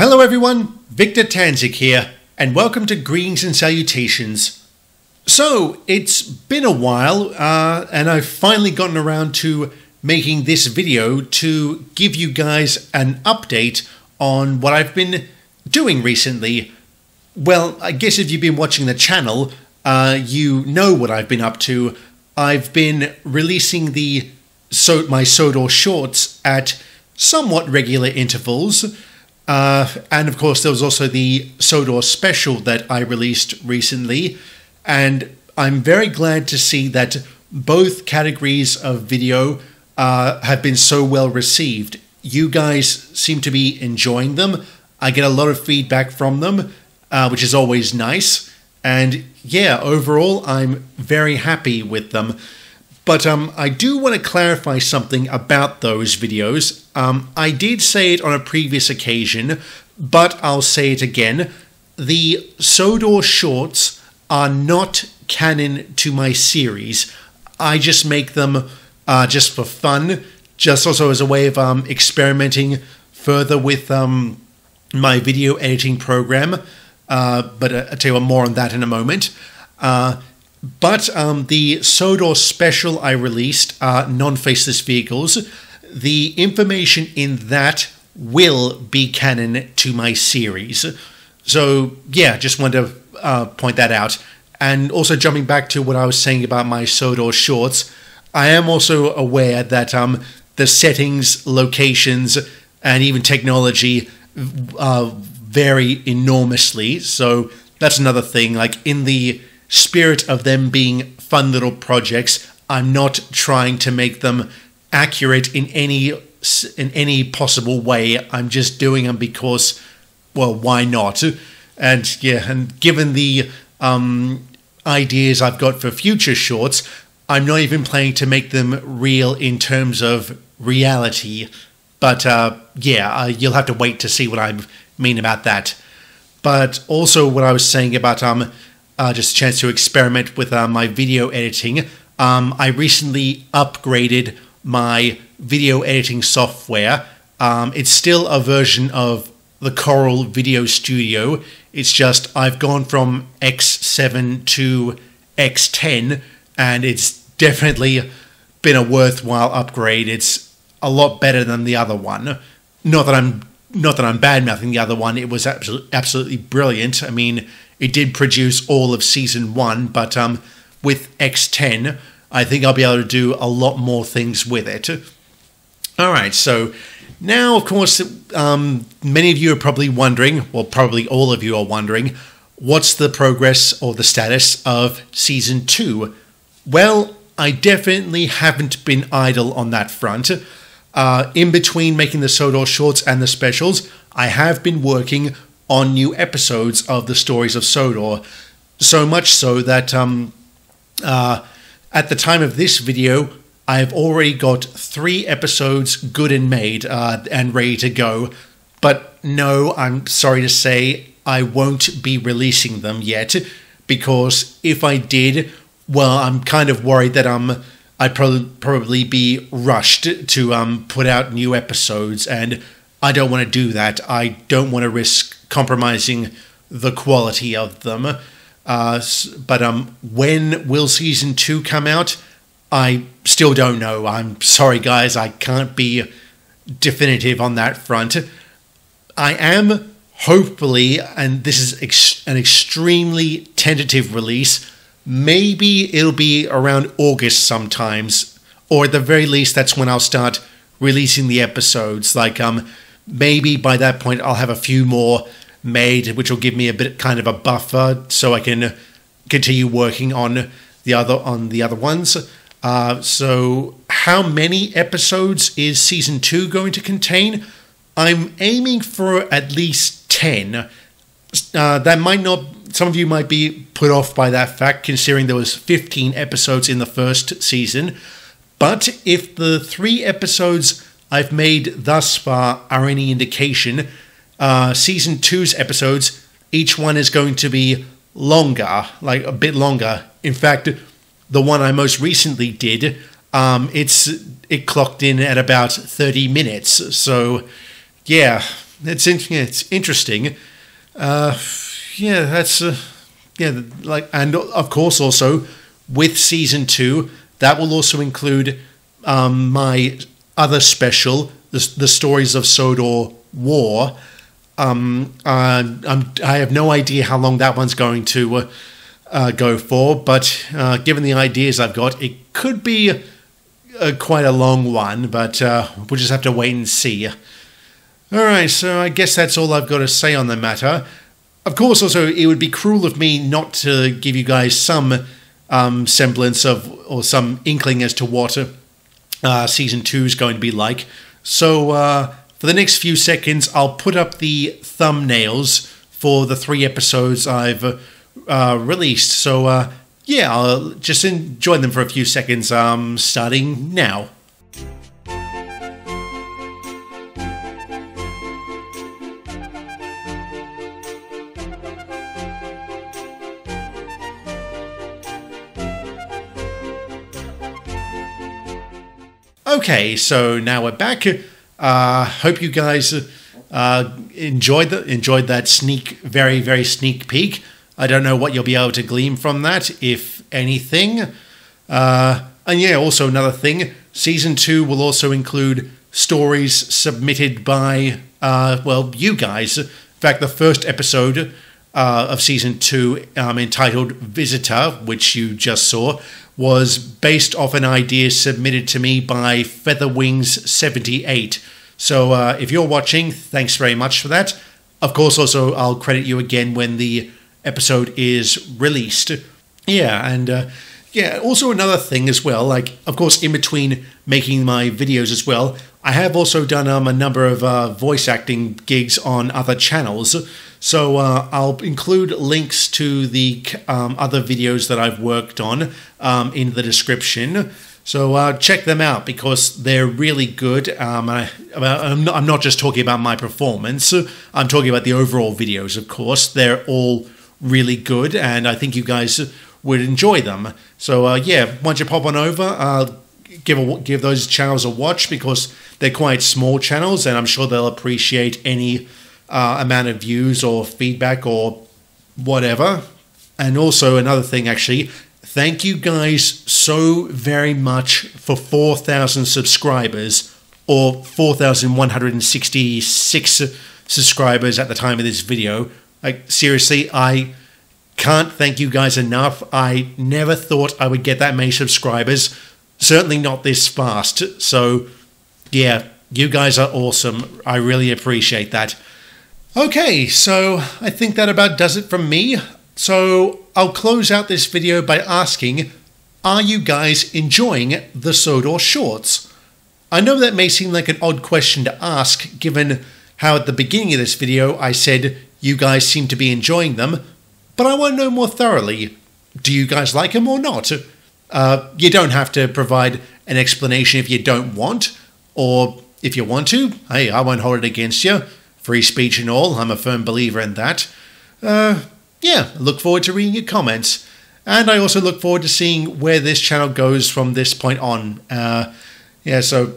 Hello everyone, Victor Tanzig here, and welcome to Greetings and Salutations. So, it's been a while, uh, and I've finally gotten around to making this video to give you guys an update on what I've been doing recently. Well, I guess if you've been watching the channel, uh, you know what I've been up to. I've been releasing the so my Sodor shorts at somewhat regular intervals. Uh, and of course, there was also the Sodor special that I released recently. And I'm very glad to see that both categories of video uh, have been so well received. You guys seem to be enjoying them. I get a lot of feedback from them, uh, which is always nice. And yeah, overall, I'm very happy with them. But um, I do want to clarify something about those videos. Um, I did say it on a previous occasion, but I'll say it again. The Sodor shorts are not canon to my series. I just make them uh, just for fun, just also as a way of um, experimenting further with um, my video editing program. Uh, but uh, I'll tell you more on that in a moment. Uh, but um, the Sodor special I released are non faceless vehicles. The information in that will be canon to my series. So, yeah, just wanted to uh, point that out. And also, jumping back to what I was saying about my Sodor shorts, I am also aware that um, the settings, locations, and even technology uh, vary enormously. So, that's another thing. Like, in the spirit of them being fun little projects. I'm not trying to make them accurate in any in any possible way. I'm just doing them because, well, why not? And yeah, and given the um, ideas I've got for future shorts, I'm not even planning to make them real in terms of reality. But uh, yeah, uh, you'll have to wait to see what I mean about that. But also, what I was saying about um, uh, just a chance to experiment with uh, my video editing. Um, I recently upgraded my video editing software. Um, it's still a version of the Corel Video Studio. It's just I've gone from X7 to X10, and it's definitely been a worthwhile upgrade. It's a lot better than the other one. Not that I'm not that I'm bad mouthing the other one. It was absolutely absolutely brilliant. I mean, it did produce all of season one, but um, with X10, I think I'll be able to do a lot more things with it. All right, so now, of course, um, many of you are probably wondering, well, probably all of you are wondering, what's the progress or the status of season two? Well, I definitely haven't been idle on that front. Uh, in between making the Sodor shorts and the specials, I have been working on new episodes of the stories of Sodor. So much so that um, uh, at the time of this video, I have already got three episodes good and made uh, and ready to go. But no, I'm sorry to say, I won't be releasing them yet because if I did, well, I'm kind of worried that I'm. I'd probably probably be rushed to um, put out new episodes, and I don't want to do that. I don't want to risk compromising the quality of them. Uh, but um, when will season two come out? I still don't know. I'm sorry, guys. I can't be definitive on that front. I am hopefully, and this is ex- an extremely tentative release. Maybe it'll be around August sometimes, or at the very least, that's when I'll start releasing the episodes. Like um, maybe by that point I'll have a few more made, which will give me a bit kind of a buffer so I can continue working on the other on the other ones. Uh, so, how many episodes is season two going to contain? I'm aiming for at least ten. Uh, that might not. Some of you might be put off by that fact, considering there was 15 episodes in the first season. But if the three episodes I've made thus far are any indication, uh, season two's episodes, each one is going to be longer, like a bit longer. In fact, the one I most recently did, um, it's it clocked in at about 30 minutes. So, yeah, it's in, it's interesting. Uh, yeah, that's uh, yeah, like, and of course, also with season two, that will also include um, my other special, the, the stories of Sodor War. Um, uh, i have no idea how long that one's going to uh, uh, go for, but uh, given the ideas I've got, it could be a, quite a long one, but uh, we'll just have to wait and see. All right, so I guess that's all I've got to say on the matter. Of course, also, it would be cruel of me not to give you guys some um, semblance of, or some inkling as to what uh, season two is going to be like. So, uh, for the next few seconds, I'll put up the thumbnails for the three episodes I've uh, released. So, uh, yeah, I'll just enjoy them for a few seconds, um, starting now. Okay, so now we're back. Uh, hope you guys uh, enjoyed the, enjoyed that sneak, very very sneak peek. I don't know what you'll be able to glean from that, if anything. Uh, and yeah, also another thing, season two will also include stories submitted by, uh, well, you guys. In fact, the first episode uh, of season two, um, entitled Visitor, which you just saw, was based off an idea submitted to me by Featherwings78. So uh, if you're watching, thanks very much for that. Of course, also, I'll credit you again when the episode is released. Yeah, and uh, yeah, also another thing as well, like, of course, in between making my videos as well, I have also done um, a number of uh, voice acting gigs on other channels. So uh, I'll include links to the um, other videos that I've worked on um, in the description. So uh, check them out because they're really good. Um, I, am not, not, just talking about my performance, I'm talking about the overall videos, of course. They're all really good, and I think you guys would enjoy them. So uh, yeah, once you pop on over, uh, give a, give those channels a watch because they're quite small channels, and I'm sure they'll appreciate any uh, amount of views or feedback or whatever. And also another thing, actually, thank you guys so very much for 4,000 subscribers or 4,166 subscribers at the time of this video. Like, seriously, I can't thank you guys enough. I never thought I would get that many subscribers. Certainly not this fast. So, yeah, you guys are awesome. I really appreciate that. Okay, so I think that about does it from me. So I'll close out this video by asking, are you guys enjoying the Sodor shorts? I know that may seem like an odd question to ask given how at the beginning of this video I said you guys seem to be enjoying them, but I want to know more thoroughly. Do you guys like them or not? Uh, you don't have to provide an explanation if you don't want, or if you want to, hey, I won't hold it against you. Free speech and all, I'm a firm believer in that. Uh, yeah, look forward to reading your comments. And I also look forward to seeing where this channel goes from this point on. Uh, yeah, so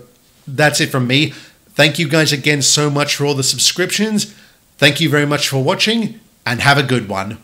that's it from me. Thank you guys again so much for all the subscriptions. Thank you very much for watching, and have a good one.